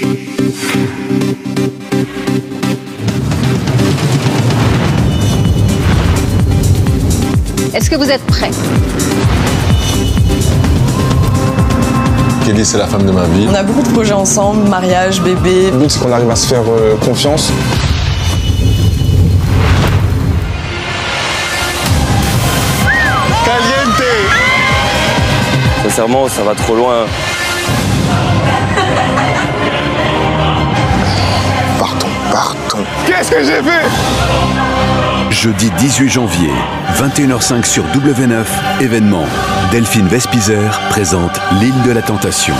Est-ce que vous êtes prêts Kelly, c'est la femme de ma vie. On a beaucoup de projets ensemble, mariage, bébé. Le but, c'est qu'on arrive à se faire euh, confiance. Caliente Sincèrement, ça va trop loin. Jeudi 18 janvier, 21h05 sur W9, événement. Delphine Vespizer présente L'île de la tentation.